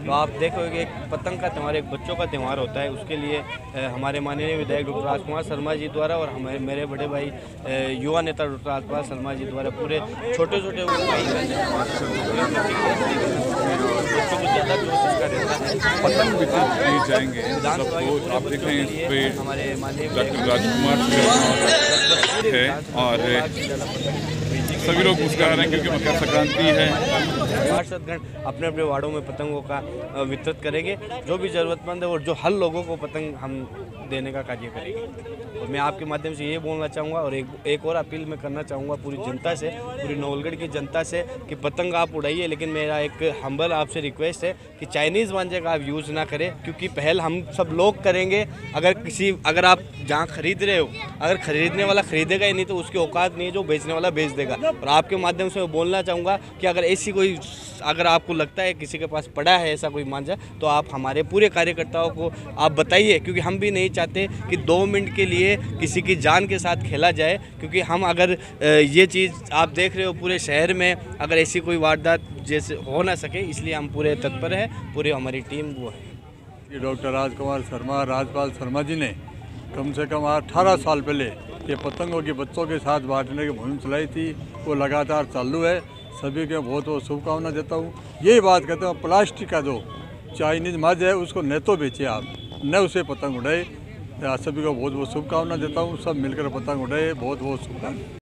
तो आप देखोगे एक पतंग का त्यौहार एक बच्चों का त्यौहार होता है। उसके लिए हमारे माननीय विधायक डॉक्टर राजकुमार शर्मा जी द्वारा और हमारे मेरे बड़े भाई युवा नेता डॉक्टर राजकुमार शर्मा जी द्वारा पूरे छोटे छोटे बच्चों को ज़्यादा इसका पतंग वितरित किए जाएँगे। के आप देख हैं के इस पे डॉक्टर राजकुमार है। और सभी लोग मुस्कुरा रहे हैं क्योंकि मकर संक्रांति है। पार्षदगण अपने अपने वार्डों में पतंगों का वितरित करेंगे। जो भी ज़रूरतमंद है और जो हर लोगों को पतंग हम देने का कार्य करेंगे। और मैं आपके माध्यम से ये बोलना चाहूँगा और एक एक और अपील मैं करना चाहूँगा पूरी जनता से, पूरी नवलगढ़ की जनता से कि पतंग आप उड़ाइए, लेकिन मेरा एक हम्बल आपसे रिक्वेस्ट है कि चाइनीज़ मांझे का आप यूज़ ना करें, क्योंकि पहल हम सब लोग करेंगे। अगर किसी, अगर आप जहाँ खरीद रहे हो, अगर खरीदने वाला खरीदेगा ही नहीं तो उसकी औकात नहीं है जो बेचने वाला बेच देगा। और आपके माध्यम से मैं बोलना चाहूँगा कि अगर ऐसी कोई अगर आपको लगता है किसी के पास पड़ा है ऐसा कोई मांझा तो आप हमारे पूरे कार्यकर्ताओं को आप बताइए, क्योंकि हम भी नहीं चाहते कि दो मिनट के लिए किसी की जान के साथ खेला जाए, क्योंकि हम अगर ये चीज़ आप देख रहे हो पूरे शहर में, अगर ऐसी कोई वारदात जैसे हो ना सके, इसलिए हम पूरे तत्पर हैं, पूरी हमारी टीम वो है। ये डॉक्टर राजकुमार शर्मा, राजपाल शर्मा जी ने कम से कम अठारह साल पहले ये पतंगों के बच्चों के साथ बांटने की मुहिम चलाई थी, वो लगातार चालू है। सभी के बहुत बहुत शुभकामना देता हूँ। यही बात कहते हैं, प्लास्टिक का जो चाइनीज़ मज है, उसको न तो बेचे आप, न उसे पतंग उड़ाए। सभी को बहुत बहुत शुभकामना देता हूँ, सब मिलकर पतंग उड़ाए, बहुत बहुत शुभकामना